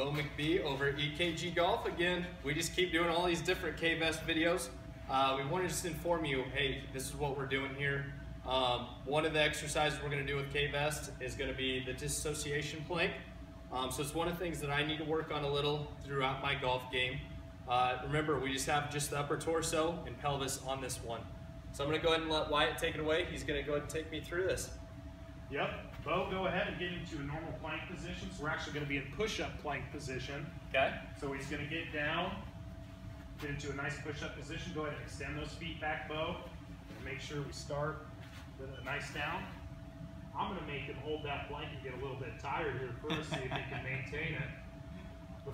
Bo McBee over EKG Golf. Again, we just keep doing all these different K-Vest videos. Uh, we want to just inform you, hey, this is what we're doing here. Um, one of the exercises we're going to do with K-Vest is going to be the disassociation plank. Um, so it's one of the things that I need to work on a little throughout my golf game. Uh, remember, we just have just the upper torso and pelvis on this one. So I'm going to go ahead and let Wyatt take it away. He's going to go ahead and take me through this. Yep. Bo, go ahead and get into a normal plank position. So we're actually going to be in push-up plank position. Okay. So he's going to get down, get into a nice push-up position. Go ahead and extend those feet back, Bo. And make sure we start with a nice down. I'm going to make him hold that plank and get a little bit tired here first, see if he can maintain it.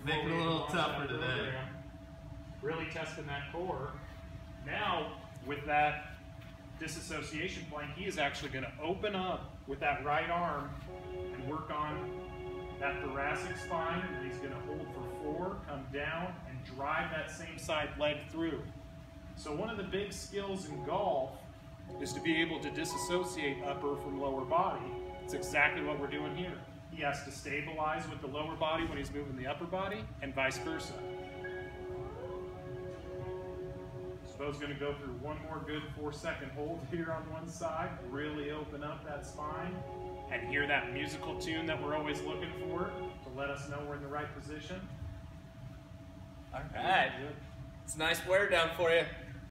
Make it a little tougher today. Really testing that core. Now, with that disassociation plank, he is actually going to open up with that right arm and work on that thoracic spine. And he's going to hold for four, come down, and drive that same side leg through. So one of the big skills in golf is to be able to disassociate upper from lower body. It's exactly what we're doing here. He has to stabilize with the lower body when he's moving the upper body, and vice versa. Bo's going to go through one more good four second hold here on one side, really open up that spine, and hear that musical tune that we're always looking for to let us know we're in the right position. All right. It's a nice wear down for you.